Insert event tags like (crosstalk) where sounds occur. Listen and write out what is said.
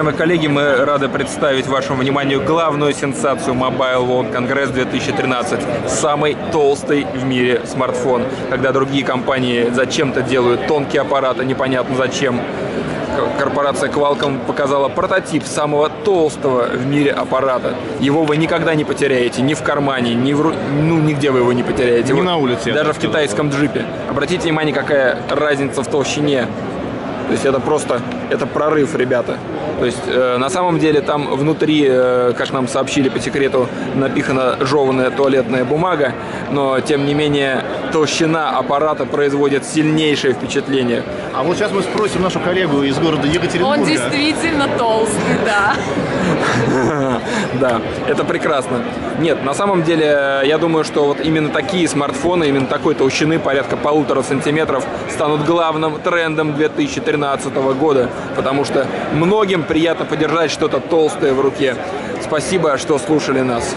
Уважаемые коллеги, мы рады представить вашему вниманию главную сенсацию Mobile World Congress 2013. Самый толстый в мире смартфон. Когда другие компании зачем-то делают тонкие аппараты, непонятно зачем. Корпорация Qualcomm показала прототип самого толстого в мире аппарата. Его вы никогда не потеряете, ни в кармане, ни в, ру- ну, нигде вы его не потеряете. Ни Вы- на улице, Даже в китайском джипе. Обратите внимание, какая разница в толщине. То есть это просто, это прорыв, ребята. То есть э, на самом деле там внутри, э, как нам сообщили по секрету, напихана жеванная туалетная бумага, но тем не менее толщина аппарата производит сильнейшее впечатление. А вот сейчас мы спросим нашу коллегу из города Екатеринбурга. Он действительно толстый, да. (laughs) (laughs) Да, это прекрасно. Нет, на самом деле, я думаю, что вот именно такие смартфоны, именно такой толщины, порядка полутора сантиметров, станут главным трендом 2013 года, потому что многим приятно подержать что-то толстое в руке. Спасибо, что слушали нас.